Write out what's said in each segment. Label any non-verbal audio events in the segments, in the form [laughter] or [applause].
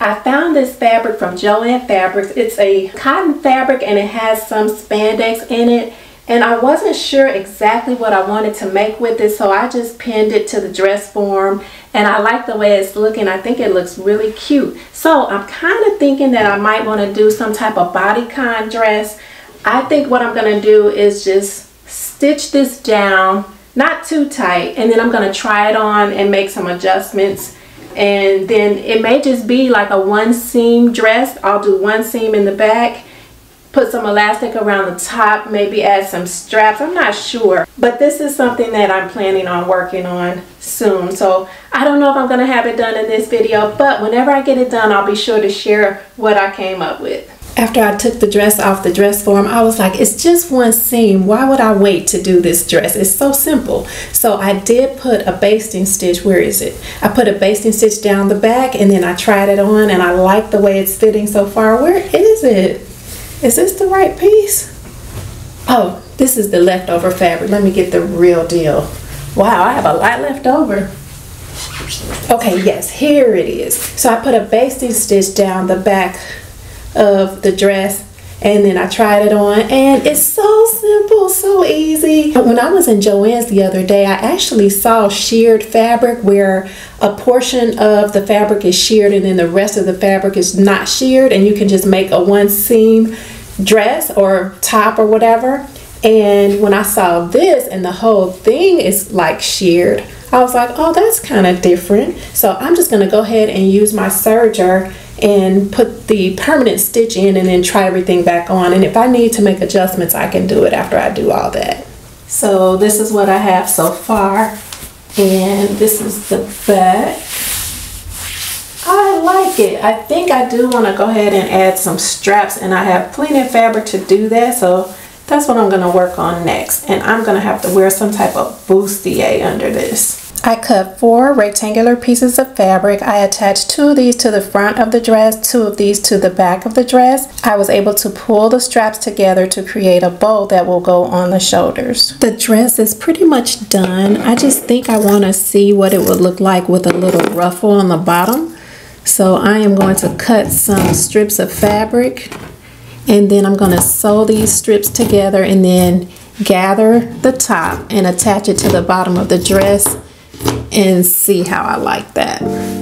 I found this fabric from Joann Fabrics. It's a cotton fabric and it has some spandex in it. And I wasn't sure exactly what I wanted to make with it, so I just pinned it to the dress form. And I like the way it's looking. I think it looks really cute. So I'm kind of thinking that I might want to do some type of bodycon dress. I think what I'm going to do is just stitch this down, not too tight, and then I'm going to try it on and make some adjustments and then it may just be like a one seam dress. I'll do one seam in the back put some elastic around the top maybe add some straps. I'm not sure. But this is something that I'm planning on working on soon. So I don't know if I'm gonna have it done in this video but whenever I get it done I'll be sure to share what I came up with after I took the dress off the dress form, I was like, it's just one seam. Why would I wait to do this dress? It's so simple. So I did put a basting stitch. Where is it? I put a basting stitch down the back and then I tried it on and I like the way it's fitting so far. Where is it? Is this the right piece? Oh, this is the leftover fabric. Let me get the real deal. Wow, I have a lot left over. Okay, yes, here it is. So I put a basting stitch down the back of the dress and then I tried it on and it's so simple, so easy. When I was in Joann's the other day, I actually saw sheared fabric where a portion of the fabric is sheared and then the rest of the fabric is not sheared and you can just make a one seam dress or top or whatever. And when I saw this and the whole thing is like sheared, I was like, oh, that's kind of different. So I'm just gonna go ahead and use my serger and put the permanent stitch in and then try everything back on. And if I need to make adjustments, I can do it after I do all that. So this is what I have so far. And this is the back. I like it. I think I do want to go ahead and add some straps and I have plenty of fabric to do that. So that's what I'm going to work on next. And I'm going to have to wear some type of bustier under this. I cut four rectangular pieces of fabric. I attached two of these to the front of the dress, two of these to the back of the dress. I was able to pull the straps together to create a bow that will go on the shoulders. The dress is pretty much done. I just think I want to see what it would look like with a little ruffle on the bottom. So I am going to cut some strips of fabric and then I'm going to sew these strips together and then gather the top and attach it to the bottom of the dress and see how I like that.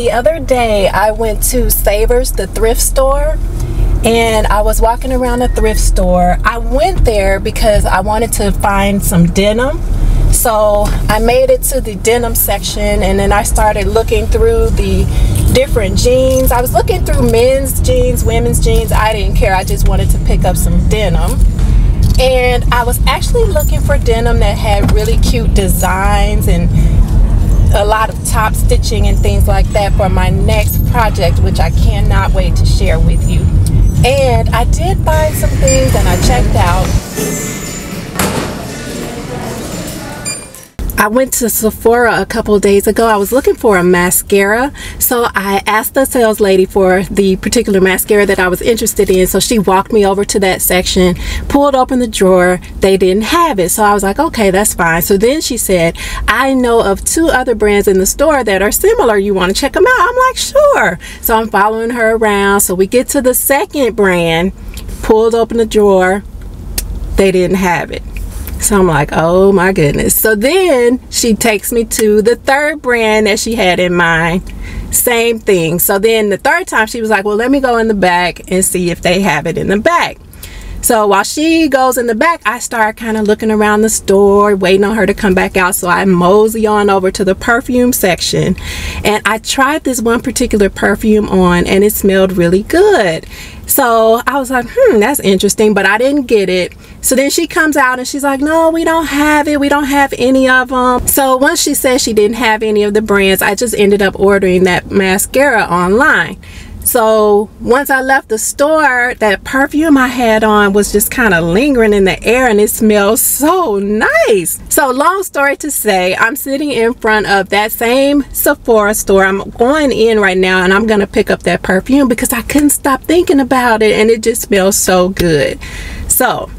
The other day I went to Savers, the thrift store, and I was walking around the thrift store. I went there because I wanted to find some denim. So I made it to the denim section and then I started looking through the different jeans. I was looking through men's jeans, women's jeans. I didn't care. I just wanted to pick up some denim. And I was actually looking for denim that had really cute designs and a lot of top stitching and things like that for my next project which I cannot wait to share with you. And I did find some things and I checked out I went to Sephora a couple days ago. I was looking for a mascara. So I asked the sales lady for the particular mascara that I was interested in. So she walked me over to that section, pulled open the drawer. They didn't have it. So I was like, okay, that's fine. So then she said, I know of two other brands in the store that are similar. You want to check them out? I'm like, sure. So I'm following her around. So we get to the second brand, pulled open the drawer. They didn't have it. So I'm like, oh my goodness. So then she takes me to the third brand that she had in mind. Same thing. So then the third time she was like, well, let me go in the back and see if they have it in the back. So while she goes in the back, I start kind of looking around the store, waiting on her to come back out. So I mosey on over to the perfume section. And I tried this one particular perfume on and it smelled really good. So I was like, hmm, that's interesting, but I didn't get it. So then she comes out and she's like, no, we don't have it. We don't have any of them. So once she said she didn't have any of the brands, I just ended up ordering that mascara online. So once I left the store, that perfume I had on was just kind of lingering in the air and it smells so nice. So long story to say, I'm sitting in front of that same Sephora store. I'm going in right now and I'm going to pick up that perfume because I couldn't stop thinking about it and it just smells so good. So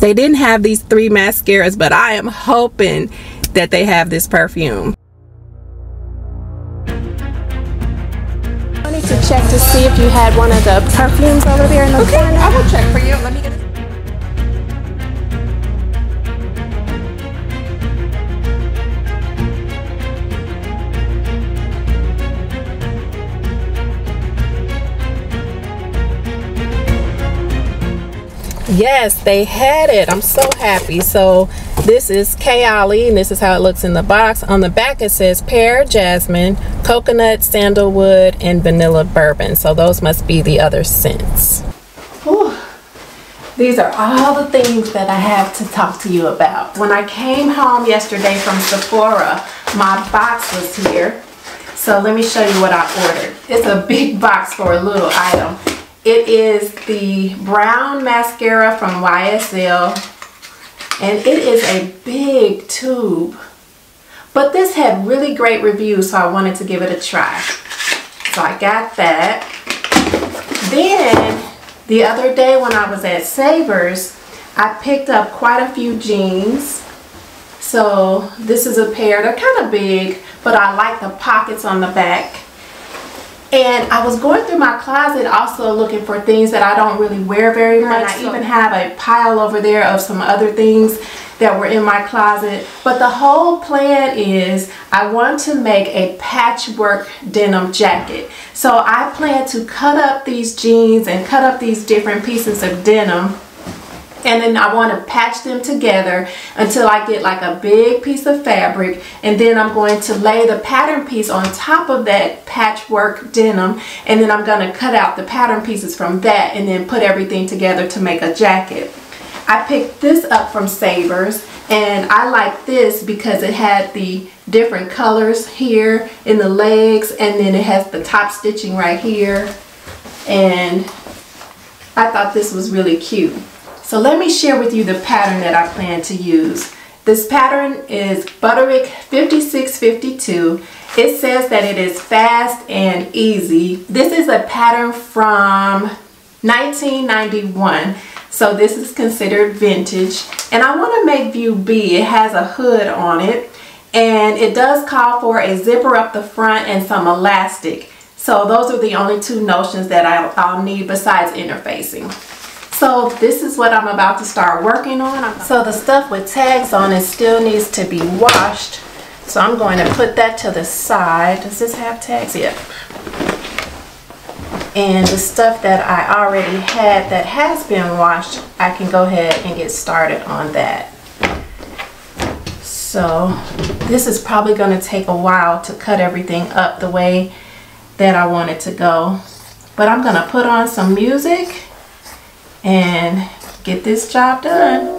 they didn't have these three mascaras, but I am hoping that they have this perfume. To see if you had one of the perfumes over there in the okay, corner. I will check for you. Let me get. Yes, they had it. I'm so happy. So this is Kayali, and this is how it looks in the box. On the back it says pear, jasmine, coconut, sandalwood, and vanilla bourbon. So those must be the other scents. Whew. These are all the things that I have to talk to you about. When I came home yesterday from Sephora, my box was here. So let me show you what I ordered. It's a big [laughs] box for a little item. It is the brown mascara from YSL and it is a big tube. But this had really great reviews, so I wanted to give it a try. So I got that. Then, the other day when I was at Savers, I picked up quite a few jeans. So this is a pair, they're kind of big, but I like the pockets on the back. And I was going through my closet also looking for things that I don't really wear very much. I even have a pile over there of some other things that were in my closet. But the whole plan is I want to make a patchwork denim jacket. So I plan to cut up these jeans and cut up these different pieces of denim and then I want to patch them together until I get like a big piece of fabric and then I'm going to lay the pattern piece on top of that patchwork denim and then I'm going to cut out the pattern pieces from that and then put everything together to make a jacket. I picked this up from Savers and I like this because it had the different colors here in the legs and then it has the top stitching right here and I thought this was really cute. So let me share with you the pattern that I plan to use. This pattern is Butterick 5652. It says that it is fast and easy. This is a pattern from 1991. So this is considered vintage. And I want to make view B. It has a hood on it. And it does call for a zipper up the front and some elastic. So those are the only two notions that I'll, I'll need besides interfacing. So this is what I'm about to start working on. So the stuff with tags on it still needs to be washed. So I'm going to put that to the side. Does this have tags? Yep. And the stuff that I already had that has been washed, I can go ahead and get started on that. So this is probably going to take a while to cut everything up the way that I want it to go. But I'm going to put on some music and get this job done.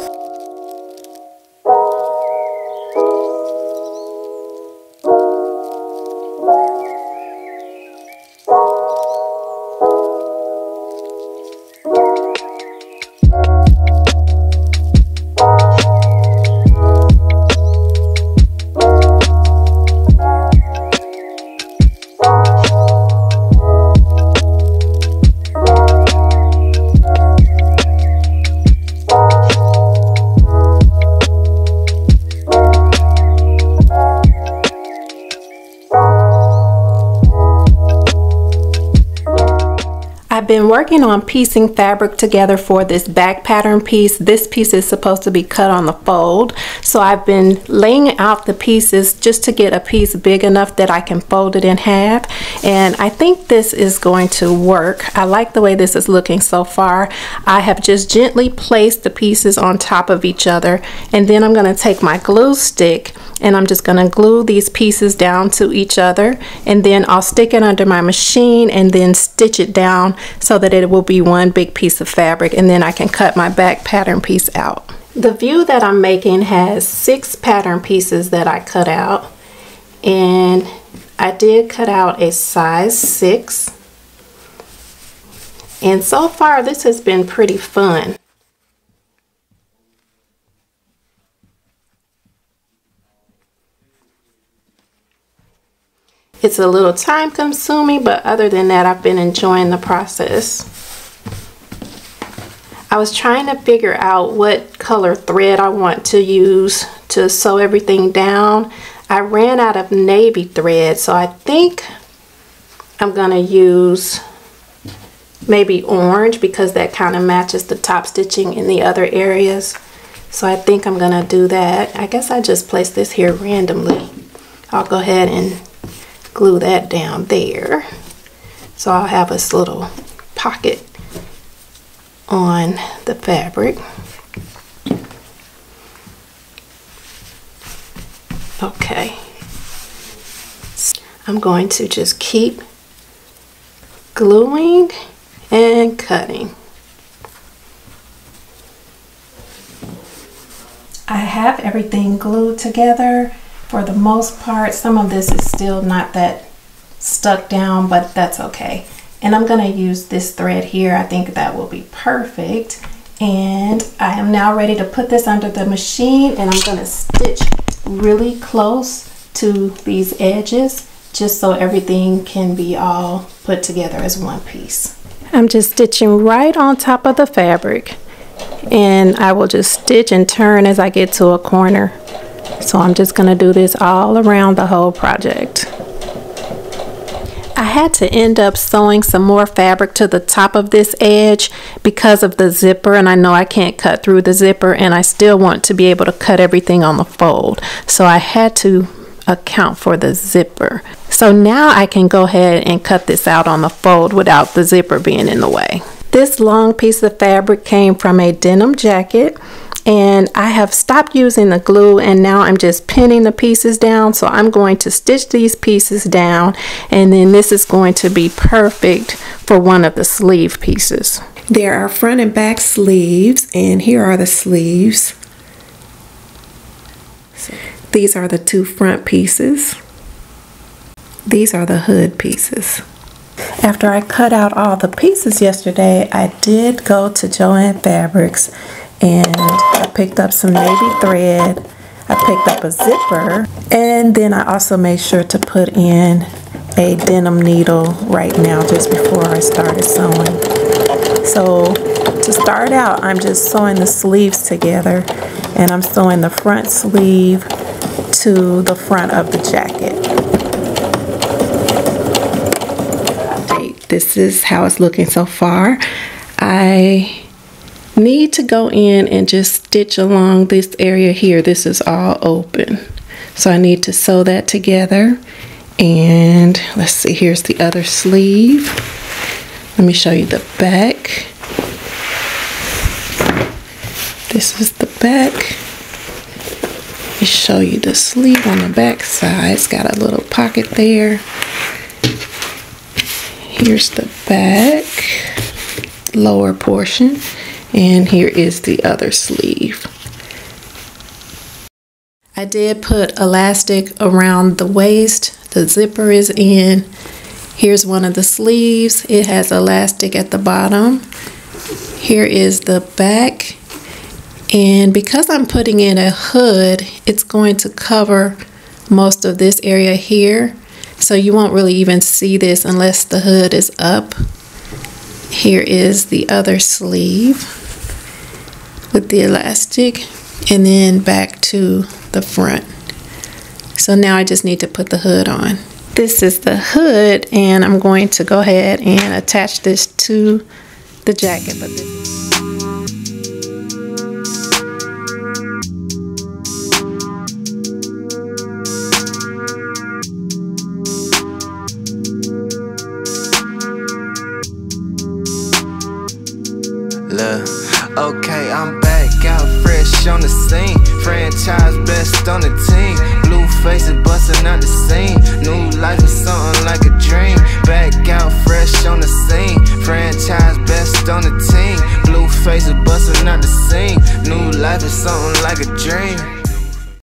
Been working on piecing fabric together for this back pattern piece. This piece is supposed to be cut on the fold. So I've been laying out the pieces just to get a piece big enough that I can fold it in half. And I think this is going to work. I like the way this is looking so far. I have just gently placed the pieces on top of each other. And then I'm going to take my glue stick and I'm just going to glue these pieces down to each other and then I'll stick it under my machine and then stitch it down so that it will be one big piece of fabric and then I can cut my back pattern piece out. The view that I'm making has six pattern pieces that I cut out and I did cut out a size 6 And so far, this has been pretty fun. It's a little time consuming, but other than that, I've been enjoying the process. I was trying to figure out what color thread I want to use to sew everything down. I ran out of navy thread, so I think I'm going to use maybe orange because that kind of matches the top stitching in the other areas. So I think I'm going to do that. I guess I just placed this here randomly. I'll go ahead and glue that down there. So I'll have this little pocket on the fabric. Okay. I'm going to just keep gluing and cutting. I have everything glued together for the most part. Some of this is still not that stuck down, but that's okay. And I'm going to use this thread here. I think that will be perfect. And I am now ready to put this under the machine and I'm to stitch really close to these edges just so everything can be all put together as one piece. I'm just stitching right on top of the fabric and I will just stitch and turn as I get to a corner. So I'm just going to do this all around the whole project. I had to end up sewing some more fabric to the top of this edge because of the zipper and I know I can't cut through the zipper and I still want to be able to cut everything on the fold. So I had to account for the zipper. So now I can go ahead and cut this out on the fold without the zipper being in the way. This long piece of fabric came from a denim jacket and I have stopped using the glue and now I'm just pinning the pieces down so I'm going to stitch these pieces down and then this is going to be perfect for one of the sleeve pieces. There are front and back sleeves and here are the sleeves. These are the two front pieces. These are the hood pieces. After I cut out all the pieces yesterday, I did go to Joann Fabrics and I picked up some navy thread. I picked up a zipper and then I also made sure to put in a denim needle right now just before I started sewing. So to start out, I'm just sewing the sleeves together and I'm sewing the front sleeve to the front of the jacket. This is how it's looking so far. I need to go in and just stitch along this area here. This is all open. So I need to sew that together. And let's see, here's the other sleeve. Let me show you the back. This is the back. Let me show you the sleeve on the back side. It's got a little pocket there. Here's the back, lower portion. And here is the other sleeve. I did put elastic around the waist. The zipper is in. Here's one of the sleeves. It has elastic at the bottom. Here is the back. And because I'm putting in a hood, it's going to cover most of this area here. So you won't really even see this unless the hood is up. Here is the other sleeve with the elastic and then back to the front. So now I just need to put the hood on. This is the hood and I'm going to go ahead and attach this to the jacket. Fresh on the scene. Franchise best on the team. Blue faces busting out the scene. New life is something like a dream. Back out fresh on the scene. Franchise best on the team. Blue faces busting out the scene. New life is something like a dream.